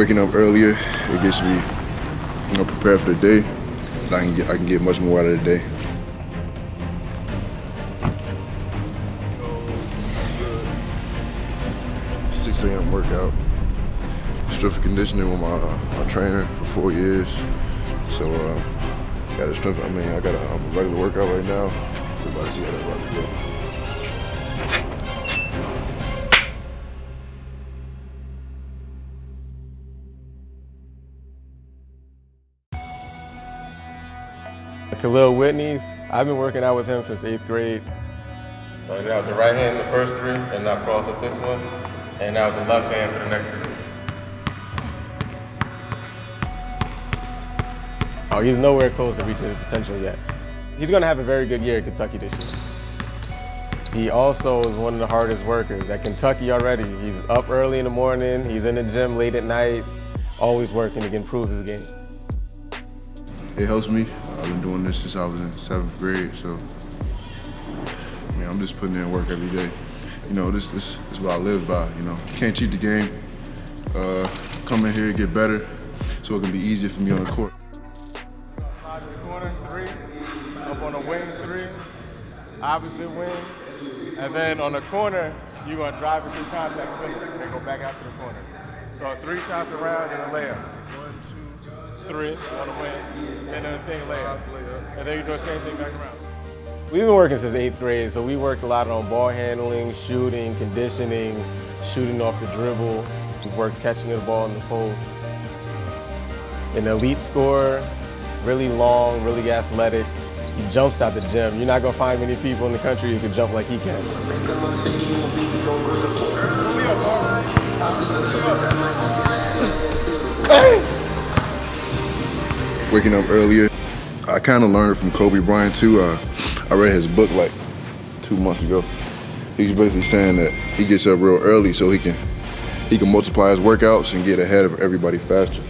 Waking up earlier, it gets me you know, prepared for the day. I can get I can get much more out of the day. 6 a.m. workout. Strength and conditioning with my, my trainer for four years. So uh, got a strength. I mean, I got a, um, regular workout right now. To see how that's about to. Kahlil Whitney, I've been working out with him since eighth grade. So I got the right hand in the first three, and now cross up this one, and now the left hand for the next three. Oh, he's nowhere close to reaching his potential yet. He's gonna have a very good year at Kentucky this year. He also is one of the hardest workers at Kentucky already. He's up early in the morning, he's in the gym late at night, always working to improve his game. It helps me. I've been doing this since I was in seventh grade, so I mean, I'm just putting in work every day. You know, this, this, this is what I live by, you know. Can't cheat the game. Uh, come in here, get better, so it can be easier for me on the court. Slide to the corner, three. Up on the wing, three. Opposite wing. And then on the corner, you're gonna drive it through contact twist and go back out to the corner. So three shots around and a layup. One, two, three on the wing. And then the thing layup. And then you do the same thing back around. We've been working since eighth grade, so we worked a lot on ball handling, shooting, conditioning, shooting off the dribble. We worked catching the ball in the post. An elite scorer, really long, really athletic. He jumps out the gym. You're not gonna find many people in the country who can jump like he can. Waking up earlier. I kind of learned it from Kobe Bryant too. Uh, I read his book like two months ago. He's basically saying that he gets up real early so he can he can multiply his workouts and get ahead of everybody faster.